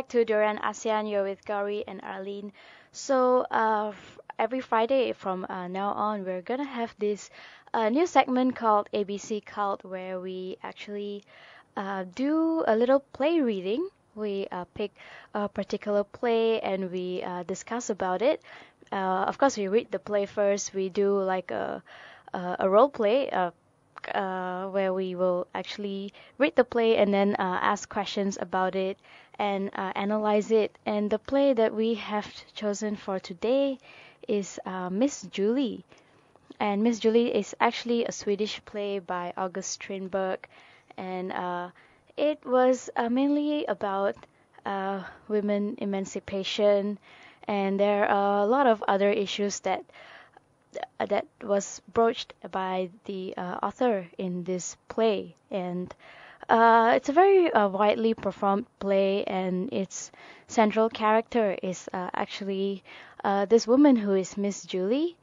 back to Durian ASEAN. You're with Gowri and Arlene. So uh, every Friday from uh, now on, we're gonna have this uh, new segment called ABC Cult, where we actually uh, do a little play reading. We uh, pick a particular play and we uh, discuss about it. of course, we read the play first. We do like a a, a role play uh, where we will actually read the play and then uh, ask questions about it and uh, analyze it. And the play that we have chosen for today is uh, Miss Julie. And Miss Julie is actually a Swedish play by August Strindberg, and uh, it was uh, mainly about women emancipation. And there are a lot of other issues that that was broached by the uh, author in this play, and uh, it's a very uh, widely performed play, and its central character is uh, actually uh, this woman who is Miss Julie,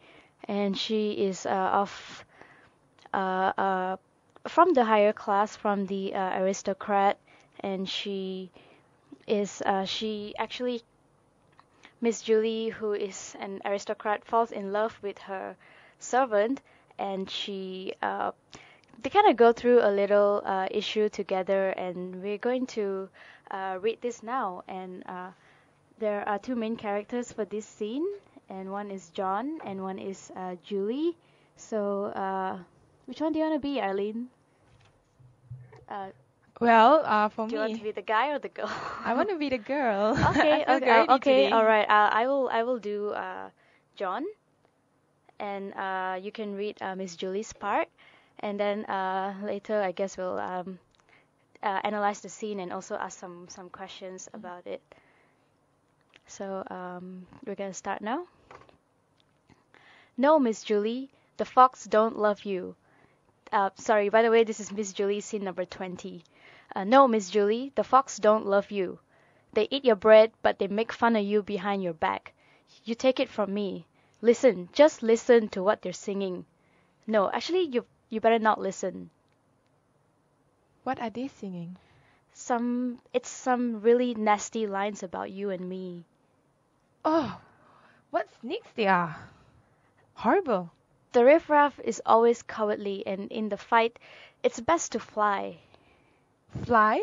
and she is of from the higher class, from the aristocrat, and she is she actually Miss Julie, who is an aristocrat, falls in love with her servant, and she uh, they kind of go through a little uh, issue together. And we're going to uh, read this now. And uh, there are two main characters for this scene, and one is John, and one is uh, Julie. So, uh, which one do you want to be, Arlene? Well, uh, for Do me, you want to be the guy or the girl? I want to be the girl. okay, okay, okay, all right. Uh, I will, I will do uh, John, and uh, you can read uh, Miss Julie's part, and then uh, later I guess we'll um, uh, analyze the scene and also ask some some questions Mm-hmm. about it. So um, we're gonna start now. No, Miss Julie, the fox don't love you. Uh, sorry, by the way, this is Miss Julie, scene number 20. Uh, no, Miss Julie, the fox don't love you. They eat your bread, but they make fun of you behind your back. You take it from me. Listen, just listen to what they're singing. No, actually, you you better not listen. What are they singing? Some it's some really nasty lines about you and me. Oh, what sneaks they are! Horrible. The riffraff is always cowardly, and in the fight, it's best to fly. Fly?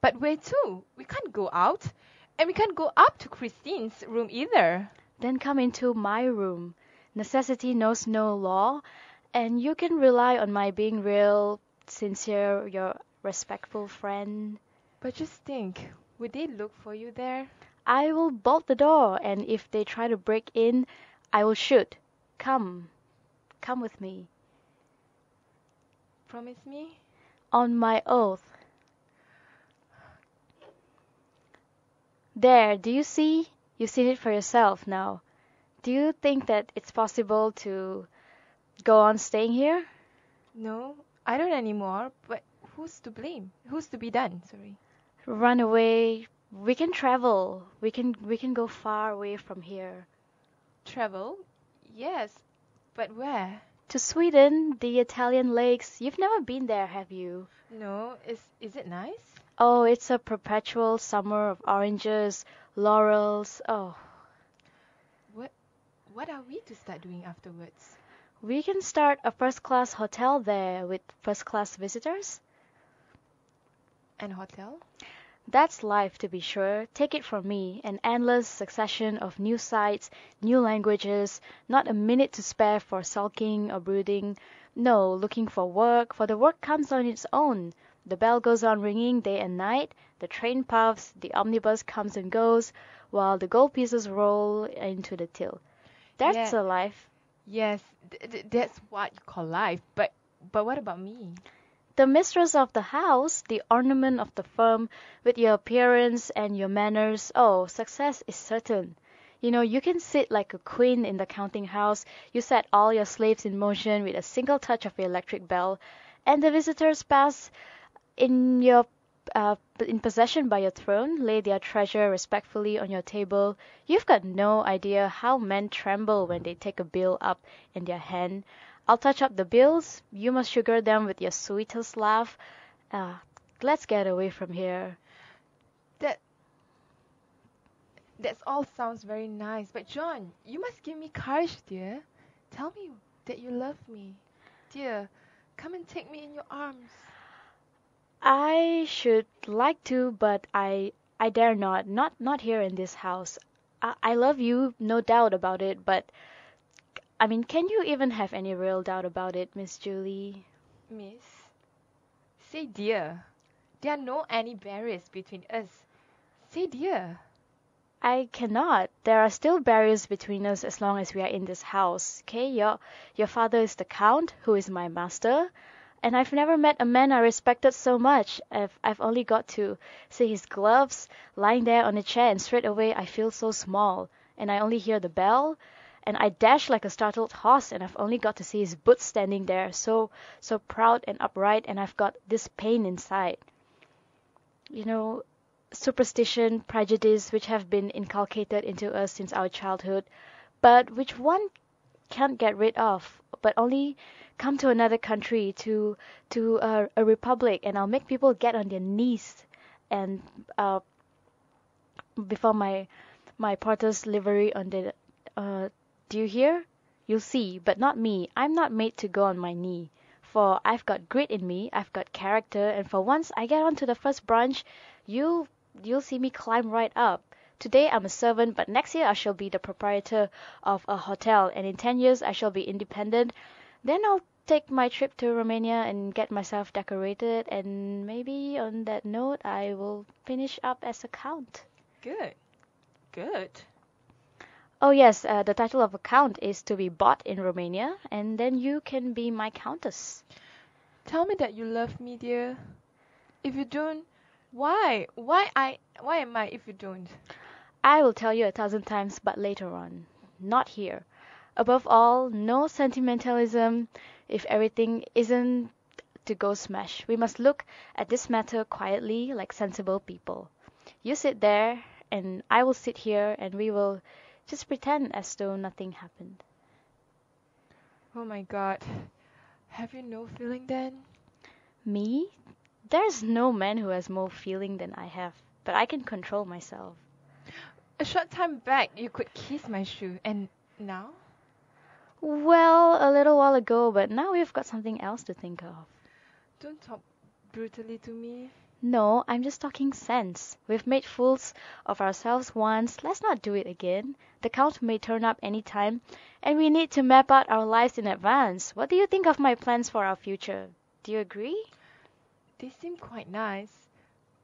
But where to? We can't go out. And we can't go up to Christine's room either. Then come into my room. Necessity knows no law, and you can rely on my being real, sincere, your respectful friend. But just think, would they look for you there? I will bolt the door, and if they try to break in, I will shoot. Come, come with me. Promise me? On my oath. There, do you see? You've seen it for yourself now. Do you think that it's possible to go on staying here? No, I don't anymore. But who's to blame? Who's to be done? Sorry. Run away. We can travel. We can we can go far away from here. Travel? Yes, but where? To Sweden, the Italian lakes. You've never been there, have you? No, is is it nice? Oh, it's a perpetual summer of oranges, laurels. Oh, What what are we to start doing afterwards? we can start a first class hotel there with first class visitors. An hotel? That's life, to be sure. Take it from me an endless succession of new sights, new languages, not a minute to spare for sulking or brooding. No, looking for work, for the work comes on its own. The bell goes on ringing day and night, the train puffs, the omnibus comes and goes, while the gold pieces roll into the till. That's Yeah. a life. Yes, th- th- that's what you call life. But but what about me? The mistress of the house, the ornament of the firm, with your appearance and your manners, oh, success is certain. You know, you can sit like a queen in the counting house, you set all your slaves in motion with a single touch of your electric bell, and the visitors pass in your uh, in possession by your throne, lay their treasure respectfully on your table. You've got no idea how men tremble when they take a bill up in their hand. I'll touch up the bills. You must sugar them with your sweetest laugh. Ah, let's get away from here. That That all sounds very nice, but John, you must give me courage, dear. Tell me that you love me. Dear, come and take me in your arms. I should like to, but I I dare not. Not not here in this house. I, I love you, no doubt about it, but I mean, can you even have any real doubt about it, Miss Julie? Miss, say dear. There are no any barriers between us. Say dear. I cannot. There are still barriers between us as long as we are in this house. Okay, your your father is the count, who is my master, and I've never met a man I respected so much. I've I've only got to see his gloves lying there on a chair, and straight away I feel so small, and I only hear the bell, and I dash like a startled horse, and I've only got to see his boots standing there, so so proud and upright, and I've got this pain inside. You know, superstition, prejudice, which have been inculcated into us since our childhood, but which one can't get rid of, but only come to another country, to to a, a republic, and I'll make people get on their knees and uh, before my my porter's livery on the uh, do you hear? You'll see, but not me. I'm not made to go on my knee. For I've got grit in me, I've got character, and for once I get on to the first branch, you'll you'll see me climb right up. Today I'm a servant, but next year I shall be the proprietor of a hotel, and in ten years I shall be independent. Then I'll take my trip to Romania and get myself decorated, and maybe on that note I will finish up as a count. Good. Good. Oh yes, uh, the title of a count is to be bought in Romania, and then you can be my countess. Tell me that you love me, dear. If you don't, why? Why I why am I if you don't? I will tell you a thousand times, but later on. Not here. Above all, no sentimentalism if everything isn't to go smash. We must look at this matter quietly like sensible people. You sit there and I will sit here and we will just pretend as though nothing happened. Oh my god. Have you no feeling then? Me? There's no man who has more feeling than I have, but I can control myself. A short time back you could kiss my shoe and now? Well, a little while ago, but now we've got something else to think of. Don't talk brutally to me. No, I'm just talking sense. We've made fools of ourselves once, let's not do it again. The Count may turn up any time, and we need to map out our lives in advance. What do you think of my plans for our future? Do you agree? They seem quite nice.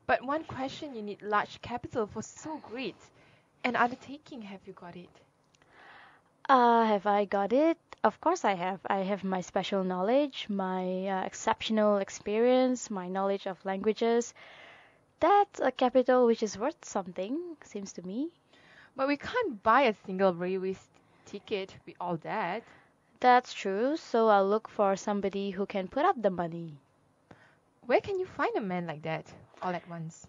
But one question you need large capital for so great. An undertaking, have you got it? Uh, have I got it? Of course I have. I have my special knowledge, my uh, exceptional experience, my knowledge of languages. That's a capital which is worth something, seems to me. But we can't buy a single railway ticket with all that. That's true, so I'll look for somebody who can put up the money. Where can you find a man like that all at once?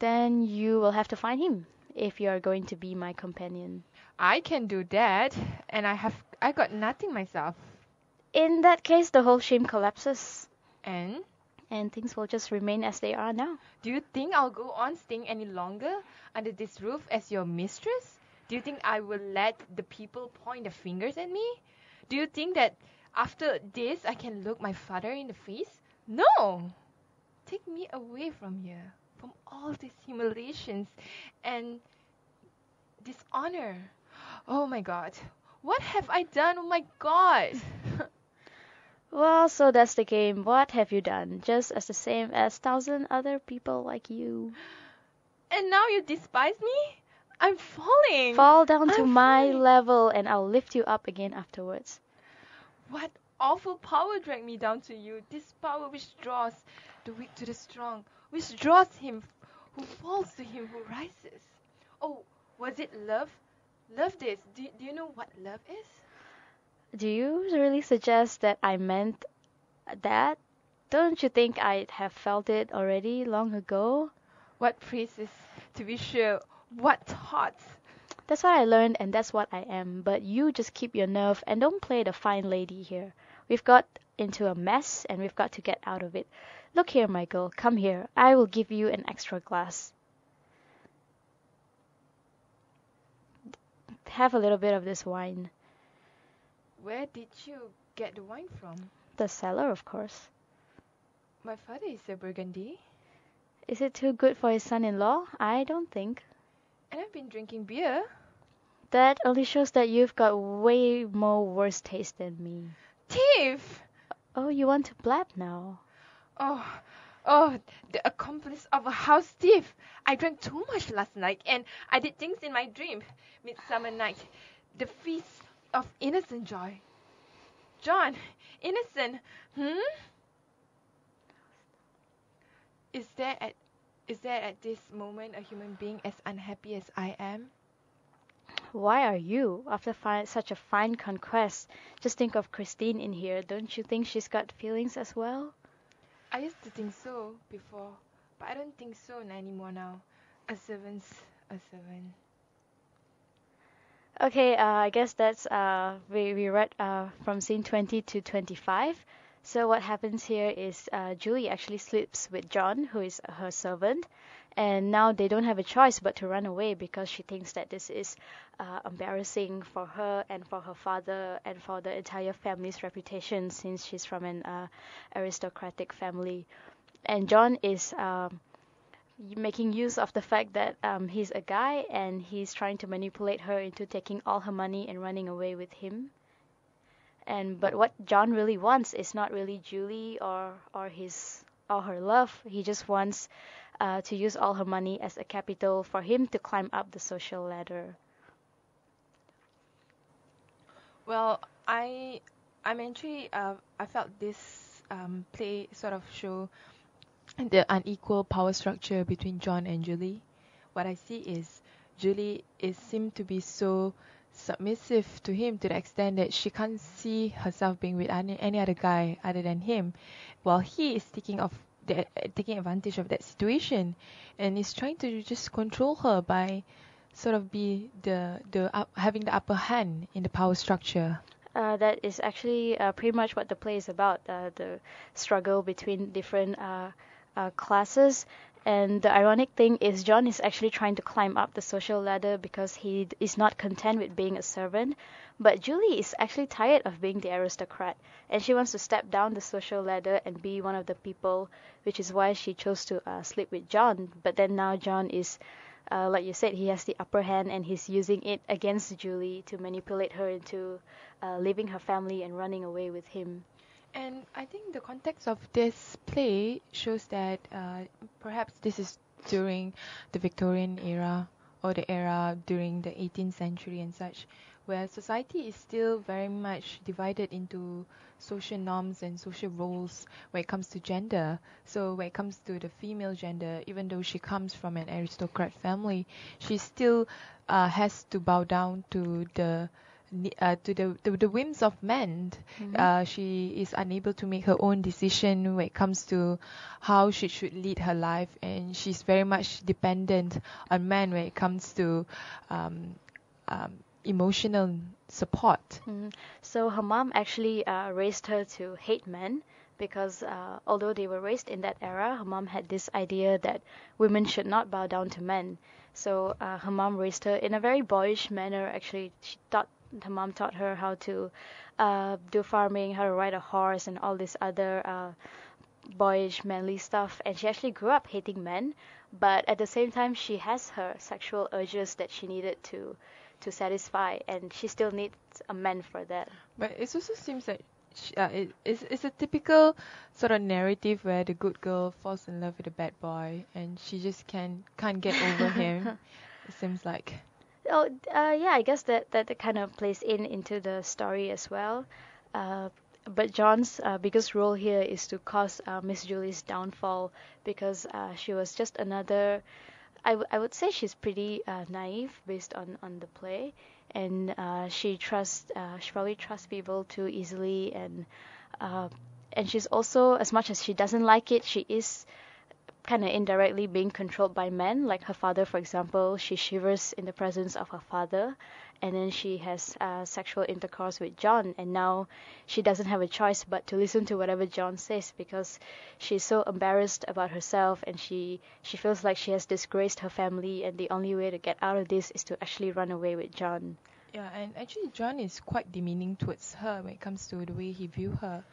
Then you will have to find him if you are going to be my companion. I can do that, and I have I got nothing myself. In that case, the whole shame collapses, And and things will just remain as they are now. do you think I'll go on staying any longer under this roof as your mistress? Do you think I will let the people point their fingers at me? Do you think that after this I can look my father in the face? No! Take me away from here, from all these humiliations and dishonor. Oh my god. What have I done? Oh my god. Well, so that's the game. What have you done? Just as the same as thousand other people like you. and now you despise me? I'm falling. Fall down to I'm my falling. level and I'll lift you up again afterwards. What awful power dragged me down to you? This power which draws the weak to the strong, which draws him who falls to him who rises. Oh, was it love? Love this. Do, do you know what love is? Do you really suggest that I meant that? Don't you think I'd have felt it already long ago? What praises, to be sure. What thoughts. That's what I learned and that's what I am. But you just keep your nerve and don't play the fine lady here. We've got into a mess and we've got to get out of it. Look here, Michael, come here. I will give you an extra glass. have a little bit of this wine. Where did you get the wine from? The cellar, of course. My father is a Burgundy, Is it too good for his son-in-law? I don't think. and I've been drinking beer. That only shows that you've got way more worse taste than me. Thief! Oh, you want to blab now? Oh, oh, the accomplice of a house thief. I drank too much last night, and I did things in my dream. Midsummer night, the feast of innocent joy. John, innocent, hmm? Is there at is there at this moment a human being as unhappy as I am? Why are you, after fi- such a fine conquest? Just think of Christine in here. Don't you think she's got feelings as well? I used to think so before, but I don't think so anymore now. A seven's a seven. Okay, uh, I guess that's uh, we we read uh, from scene 20 to 25. So what happens here is uh, Julie actually sleeps with John, who is her servant, and now they don't have a choice but to run away because she thinks that this is uh, embarrassing for her and for her father and for the entire family's reputation since she's from an uh, aristocratic family. And John is um, making use of the fact that um, he's a guy and he's trying to manipulate her into taking all her money and running away with him. And but what John really wants is not really Julie or or his or her love. He just wants uh, to use all her money as a capital for him to climb up the social ladder. Well, I I'm actually uh, I felt this um, play sort of show the unequal power structure between John and Julie. What I see is Julie is seemed to be so submissive to him to the extent that she can't see herself being with any, any other guy other than him, while he is taking of the, taking advantage of that situation, and is trying to just control her by sort of be the the having the upper hand in the power structure. Uh, that is actually uh, pretty much what the play is about uh, the struggle between different uh, uh, classes. And the ironic thing is, John is actually trying to climb up the social ladder because he is not content with being a servant. But Julie is actually tired of being the aristocrat and she wants to step down the social ladder and be one of the people, which is why she chose to uh, sleep with John. But then now John is uh, like you said, he has the upper hand and he's using it against Julie to manipulate her into uh, leaving her family and running away with him. And I think the context of this play shows that uh, perhaps this is during the Victorian era or the era during the 18th century and such, where society is still very much divided into social norms and social roles when it comes to gender. So when it comes to the female gender, even though she comes from an aristocrat family, she still uh, has to bow down to the uh, to the, the the whims of men. Mhm. Uh, she is unable to make her own decision when it comes to how she should lead her life, and she's very much dependent on men when it comes to um, um, emotional support. Mhm. So her mom actually uh, raised her to hate men because uh, although they were raised in that era, her mom had this idea that women should not bow down to men. So uh, her mom raised her in a very boyish manner. Actually, she taught her mom taught her how to uh, do farming, how to ride a horse, and all this other uh, boyish, manly stuff. And she actually grew up hating men, but at the same time, she has her sexual urges that she needed to to satisfy, and she still needs a man for that. But it also seems that sh uh, it, it's, it's a typical sort of narrative where the good girl falls in love with a bad boy and she just can't can't get over him. It seems like. Oh, uh, yeah, I guess that, that kind of plays in into the story as well. Uh, but John's uh, biggest role here is to cause uh, Miss Julie's downfall because uh, she was just another. I, w- I would say she's pretty uh, naive based on, on the play, and she trusts she probably trusts people too easily, and and she's also as much as she doesn't like it, she is kind of indirectly being controlled by men. Like her father, for example, she shivers in the presence of her father, and then she has uh, sexual intercourse with John, and now she doesn't have a choice but to listen to whatever John says because she's so embarrassed about herself, and she she feels like she has disgraced her family, and the only way to get out of this is to actually run away with John. Yeah, and actually John is quite demeaning towards her when it comes to the way he view her.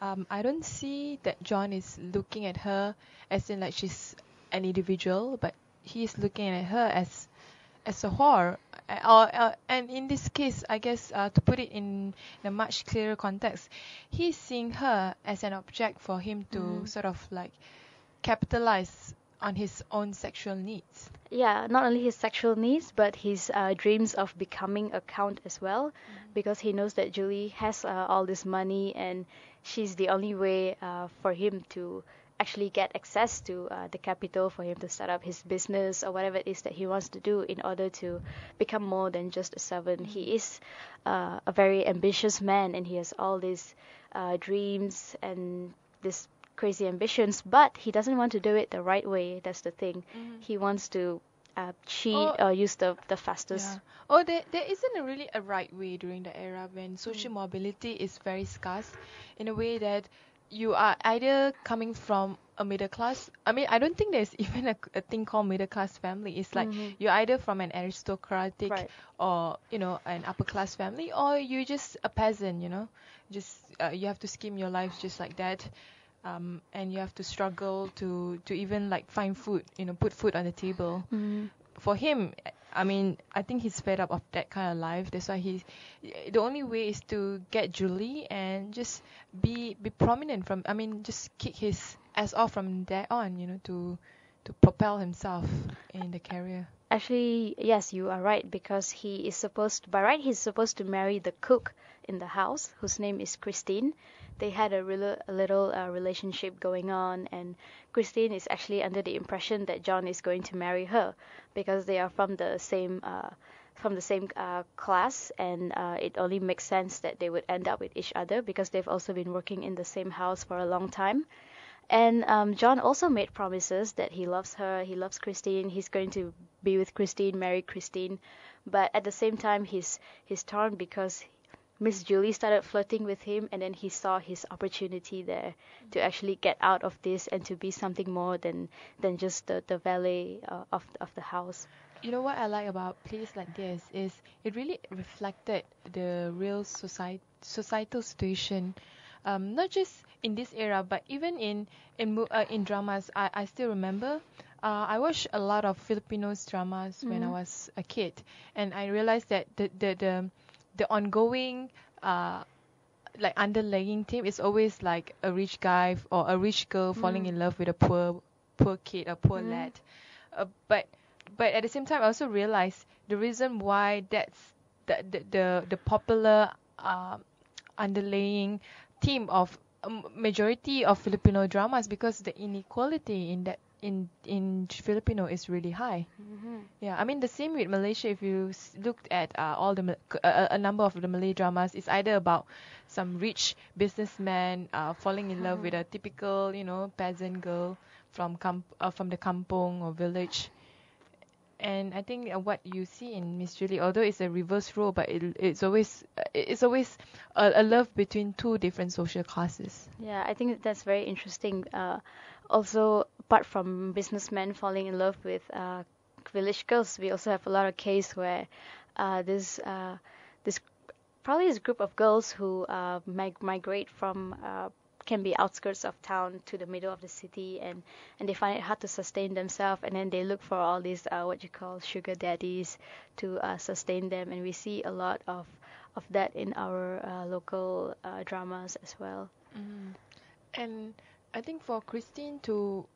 Um, I don't see that John is looking at her as in like she's an individual, but he's looking at her as as a whore. Uh, Or, uh, and in this case, I guess uh, to put it in, in a much clearer context, he's seeing her as an object for him to Mhm. sort of like capitalize on his own sexual needs. Yeah, not only his sexual needs, but his uh, dreams of becoming a count as well, because he knows that Julie has uh, all this money and she's the only way uh, for him to actually get access to uh, the capital for him to start up his business or whatever it is that he wants to do in order to become more than just a servant. He is uh, a very ambitious man and he has all these uh, dreams and this crazy ambitions, but he doesn't want to do it the right way. That's the thing. He wants to uh, cheat Oh. or use the the fastest. Yeah. Oh, there, there isn't a really a right way during the era when social mobility is very scarce in a way that you are either coming from a middle class. I mean, I don't think there's even a, a thing called middle class family. It's like Mhm. you're either from an aristocratic Right. or, you know, an upper class family or you're just a peasant, you know. Just uh, you have to scheme your life just like that. Um, and you have to struggle to, to even like find food, you know, put food on the table Mhm. for him, I mean, I think he's fed up of that kind of life. That's why he's the only way is to get Julie and just be be prominent from. I mean, just kick his ass off from there on. You know, to to propel himself in the career. Actually, yes, you are right because he is supposed by right he's supposed to marry the cook in the house whose name is Christine. They had a, rela- a little uh, relationship going on, and Christine is actually under the impression that John is going to marry her because they are from the same uh, from the same uh, class, and uh, it only makes sense that they would end up with each other because they've also been working in the same house for a long time. And um, John also made promises that he loves her, he loves Christine, he's going to be with Christine, marry Christine. But at the same time, he's he's torn because Miss Julie started flirting with him, and then he saw his opportunity there to actually get out of this and to be something more than than just the the valet uh, of of the house. You know what I like about plays like this is it really reflected the real society societal situation, um, not just in this era but even in in uh, in dramas. I, I still remember. Uh, I watched a lot of Filipinos dramas when I Mhm. was a kid, and I realized that the the the, the ongoing uh, like underlying theme is always like a rich guy or a rich girl falling Mm. in love with a poor poor kid, a poor Mm. lad. Uh, but but at the same time, I also realized the reason why that's the the the, the popular uh, underlying theme of um, majority of Filipino dramas because the inequality in that in in Filipino is really high. Yeah, I mean the same with Malaysia. If you s- looked at uh, all the a, number of the Malay dramas, it's either about some rich businessman uh, falling in love with a typical, you know, peasant girl from camp uh, from the kampong or village. And I think uh, what you see in Miss Julie, although it's a reverse role, but it, it's always uh, it's always a, a love between two different social classes. Yeah, I think that's very interesting. Also, apart from businessmen falling in love with uh, village girls, we also have a lot of case where uh, this uh, this probably this group of girls who uh, mig- migrate from uh, can be outskirts of town to the middle of the city and and they find it hard to sustain themselves and then they look for all these uh, what you call sugar daddies to sustain them and we see a lot of of that in our local dramas as well. And I think for Christine to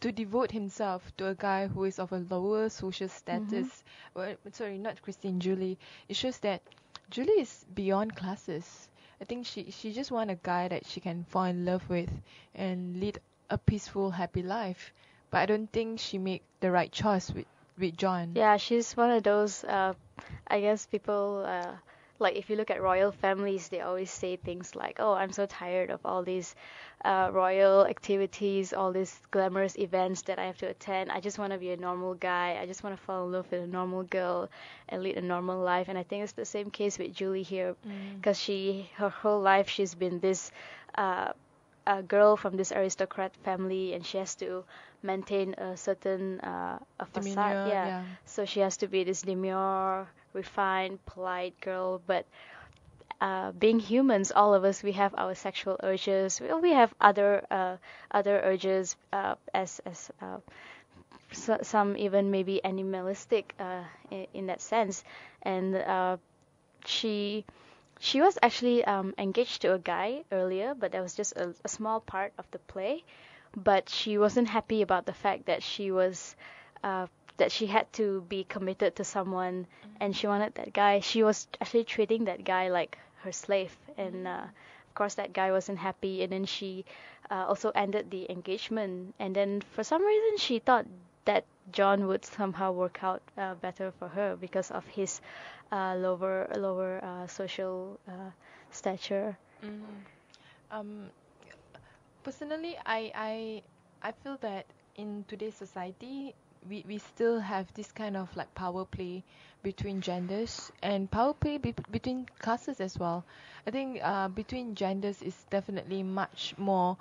to devote himself to a guy who is of a lower social status, well, sorry, not Christine, Julie, it shows that Julie is beyond classes. I think she she just want a guy that she can fall in love with and lead a peaceful, happy life. But I don't think she made the right choice with with John. Yeah, she's one of those. Uh, I guess people uh, like if you look at royal families, they always say things like, "Oh, I'm so tired of all these uh, royal activities, all these glamorous events that I have to attend. I just want to be a normal guy. I just want to fall in love with a normal girl and lead a normal life." And I think it's the same case with Julie here, Mm. because she her whole life she's been this. Uh, a girl from this aristocrat family and she has to maintain a certain uh, a facade. Demeanor, yeah. yeah. So she has to be this demure, refined, polite girl, but uh, being humans, all of us, we have our sexual urges. We, we have other uh, other urges uh, as as uh, so, some even maybe animalistic uh, in, in that sense. And uh, she she was actually um, engaged to a guy earlier, but that was just a, a small part of the play. But she wasn't happy about the fact that she was uh, that she had to be committed to someone, and she wanted that guy. She was actually treating that guy like her slave, and uh, of course that guy wasn't happy. And then she uh, also ended the engagement, and then for some reason she thought that John would somehow work out uh, better for her because of his uh, lower lower uh, social uh, stature. Mhm. Um, personally, I I I feel that in today's society, we, we still have this kind of like power play between genders and power play be- between classes as well. I think uh, between genders is definitely much more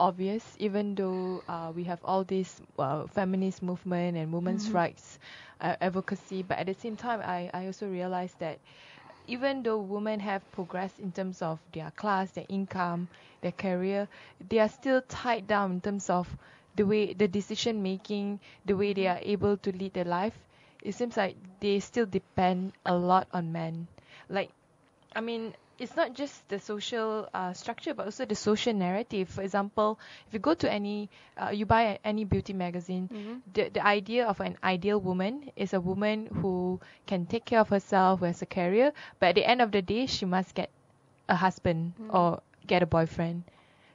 obvious, even though uh, we have all this uh, feminist movement and women's Mhm. rights uh, advocacy. But at the same time, I, I also realize that even though women have progressed in terms of their class, their income, their career, they are still tied down in terms of the way the decision making, the way they are able to lead their life. It seems like they still depend a lot on men. Like, I mean, it's not just the social uh, structure, but also the social narrative. For example, if you go to any, uh, you buy any beauty magazine, Mhm. the the idea of an ideal woman is a woman who can take care of herself, who has a career, but at the end of the day, she must get a husband Mm. or get a boyfriend.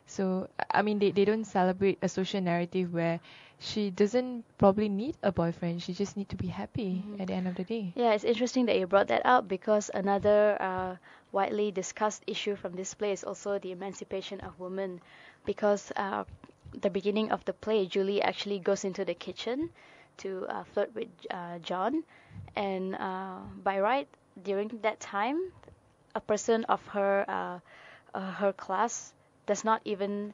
So I mean, they, they don't celebrate a social narrative where she doesn't probably need a boyfriend. She just need to be happy Mhm. at the end of the day. Yeah, it's interesting that you brought that up because another uh, widely discussed issue from this play is also the emancipation of women. Because uh, the beginning of the play, Julie actually goes into the kitchen to uh, flirt with uh, John, and uh, by right during that time, a person of her uh, uh, her class does not even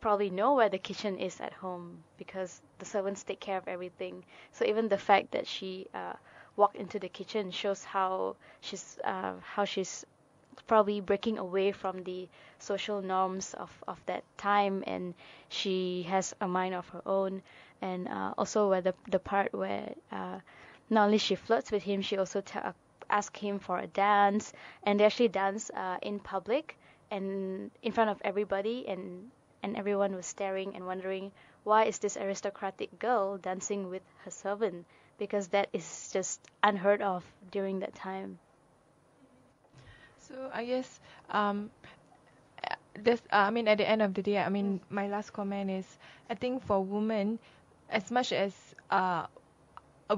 probably know where the kitchen is at home because the servants take care of everything. So even the fact that she uh, walked into the kitchen shows how she's uh, how she's probably breaking away from the social norms of, of that time and she has a mind of her own. And uh, also where the, the part where uh, not only she flirts with him she also t- uh, ask him for a dance. And they actually dance uh, in public and in front of everybody and and everyone was staring and wondering why is this aristocratic girl dancing with her servant because that is just unheard of during that time So I guess um, this. Uh, I mean, at the end of the day, I mean, my last comment is, I think for women, as much as uh,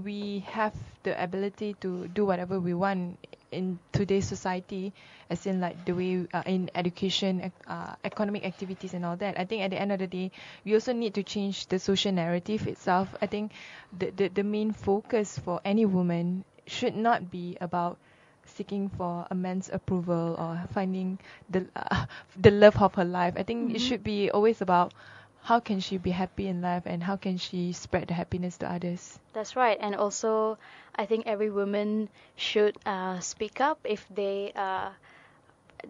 we have the ability to do whatever we want in today's society, as in like the way uh, in education, uh, economic activities, and all that. I think at the end of the day, we also need to change the social narrative itself. I think the the, the main focus for any woman should not be about seeking for a man's approval or finding the uh, the love of her life. I think it Mhm. should be always about how can she be happy in life and how can she spread the happiness to others. That's right, and also I think every woman should uh, speak up if they uh,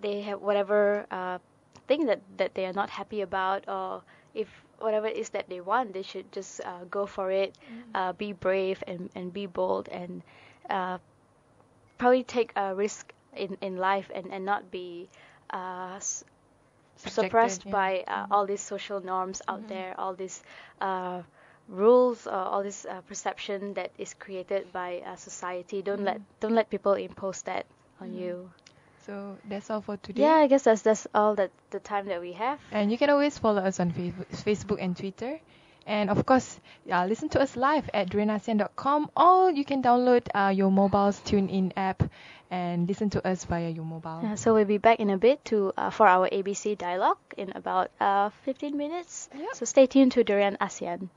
they have whatever uh, thing that, that they are not happy about, or if whatever it is that they want, they should just uh, go for it, uh, be brave and, and be bold, and uh, probably take a risk in, in life and, and not be uh, suppressed yeah. by uh, Mhm. all these social norms out Mhm. there, all these uh, rules, uh, all this uh, perception that is created by uh, society. Don't let Mhm. don't let people impose that on you. So that's all for today. Yeah, I guess that's that's all that the time that we have. And you can always follow us on Facebook and Twitter. And of course, uh, listen to us live at durianasean.com or you can download uh, your mobile's TuneIn app and listen to us via your mobile. Yeah, so we'll be back in a bit to uh, for our ABC dialogue in about uh, 15 minutes. Yep. So stay tuned to Durian ASEAN.